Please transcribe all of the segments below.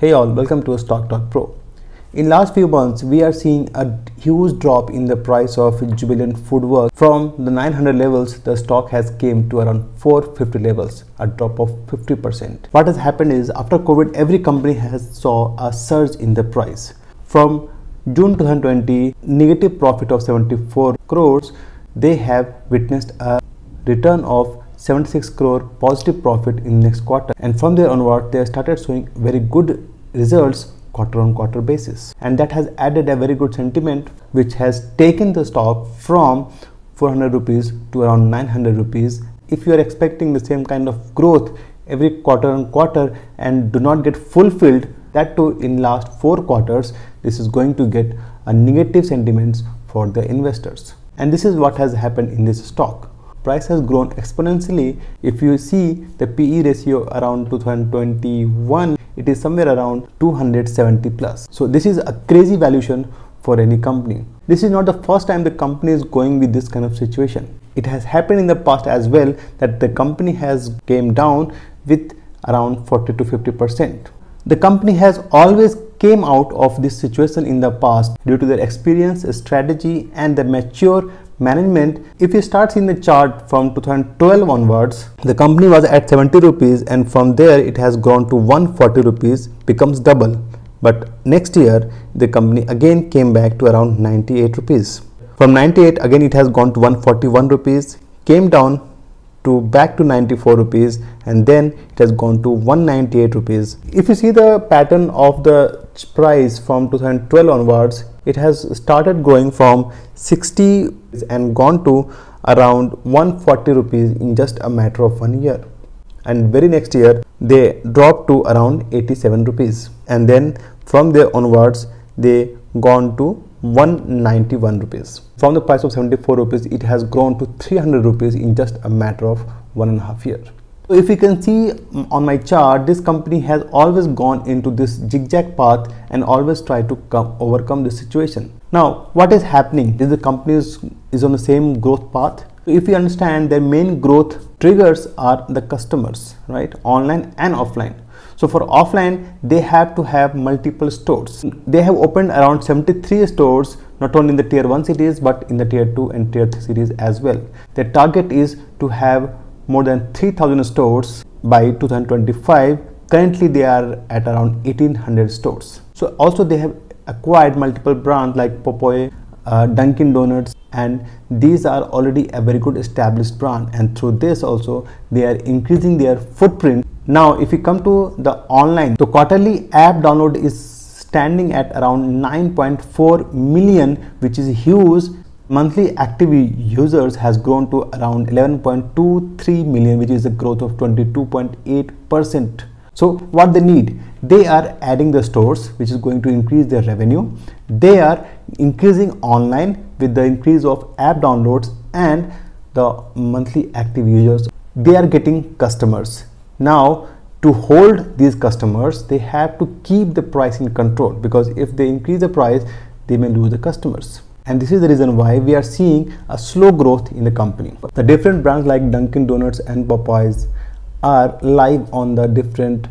Hey all, welcome to Stock Talk Pro. In last few months, we are seeing a huge drop in the price of Jubilant Foodworks. From the 900 levels, the stock has came to around 450 levels, a drop of 50%. What has happened is after COVID, every company has saw a surge in the price. From June 2020, negative profit of 74 crores, they have witnessed a return of 76 crore positive profit in next quarter. And from there onward they have started showing very good results quarter on quarter basis. And that has added a very good sentiment which has taken the stock from 400 rupees to around 900 rupees. If you are expecting the same kind of growth every quarter on quarter and do not get fulfilled that too in last four quarters this is going to get a negative sentiments for the investors. And this is what has happened in this stock price has grown exponentially. If you see the pe ratio around 2021 it is somewhere around 270 plus. So this is a crazy valuation for any company. This is not the first time the company is going with this kind of situation. It has happened in the past as well that the company has came down with around 40 to 50 percent. The company has always came out of this situation in the past due to their experience strategy and the mature management if you start seeing the chart from 2012 onwards the company was at 70 rupees and from there it has grown to 140 rupees becomes double. But next year the company again came back to around 98 rupees. From 98 again it has gone to 141 rupees came down to back to 94 rupees and then it has gone to 198 rupees. If you see the pattern of the price from 2012 onwards it has started growing from 60 and gone to around 140 rupees in just a matter of one year. And very next year they dropped to around 87 rupees. And then from there onwards they gone to 191 rupees. From the price of 74 rupees it has grown to 300 rupees in just a matter of one and a half year so if you can see on my chart this company has always gone into this zigzag path and always try to come overcome the situation now what is happening is the company is, is on the same growth path if you understand their main growth triggers are the customers right online and offline so for offline, they have to have multiple stores. They have opened around 73 stores, not only in the tier 1 cities, but in the tier 2 and tier 3 cities as well. Their target is to have more than 3000 stores by 2025. Currently, they are at around 1800 stores. So also they have acquired multiple brands like Popeye, uh, Dunkin Donuts and these are already a very good established brand and through this also they are increasing their footprint now, if you come to the online, the quarterly app download is standing at around 9.4 million, which is huge. Monthly active users has grown to around 11.23 million, which is a growth of 22.8 percent. So what they need, they are adding the stores, which is going to increase their revenue. They are increasing online with the increase of app downloads and the monthly active users. They are getting customers now to hold these customers they have to keep the price in control because if they increase the price they may lose the customers and this is the reason why we are seeing a slow growth in the company. The different brands like dunkin donuts and popeyes are live on the different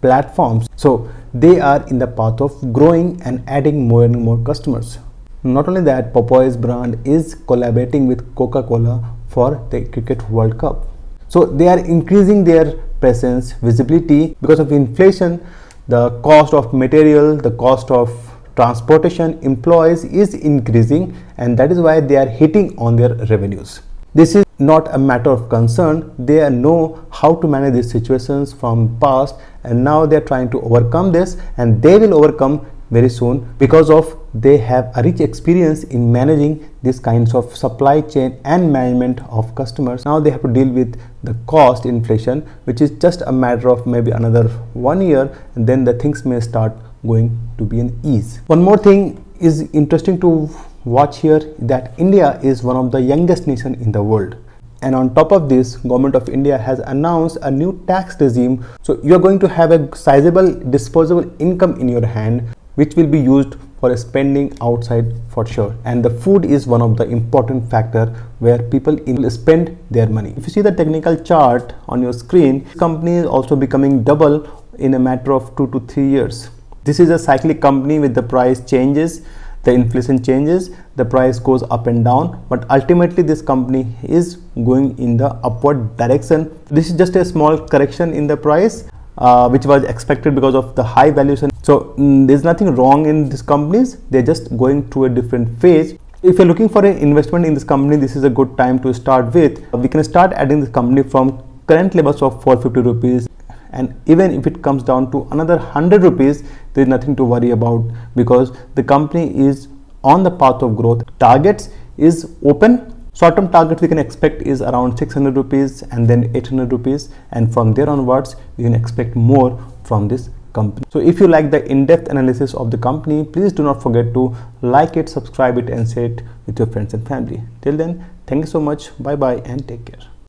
platforms. So they are in the path of growing and adding more and more customers. Not only that popeyes brand is collaborating with coca-cola for the cricket world cup. So they are increasing their presence, visibility. Because of inflation, the cost of material, the cost of transportation, employees is increasing and that is why they are hitting on their revenues. This is not a matter of concern. They know how to manage these situations from past and now they are trying to overcome this and they will overcome very soon because of they have a rich experience in managing these kinds of supply chain and management of customers now they have to deal with the cost inflation which is just a matter of maybe another one year and then the things may start going to be an ease. One more thing is interesting to watch here that india is one of the youngest nation in the world. And on top of this government of india has announced a new tax regime. So you are going to have a sizable disposable income in your hand which will be used for spending outside for sure. And the food is one of the important factor where people spend their money. If you see the technical chart on your screen company is also becoming double in a matter of two to three years. This is a cyclic company with the price changes, the inflation changes, the price goes up and down, but ultimately this company is going in the upward direction. This is just a small correction in the price uh, which was expected because of the high valuation. So mm, there's nothing wrong in these companies. They're just going through a different phase. If you're looking for an investment in this company, this is a good time to start with. We can start adding this company from current levels of 450 rupees and even if it comes down to another 100 rupees there is nothing to worry about because the company is on the path of growth. Targets is open. Short-term target we can expect is around 600 rupees and then 800 rupees. And from there onwards you can expect more from this company. So if you like the in-depth analysis of the company please do not forget to like it subscribe it and share it with your friends and family. Till then thank you so much. Bye bye and take care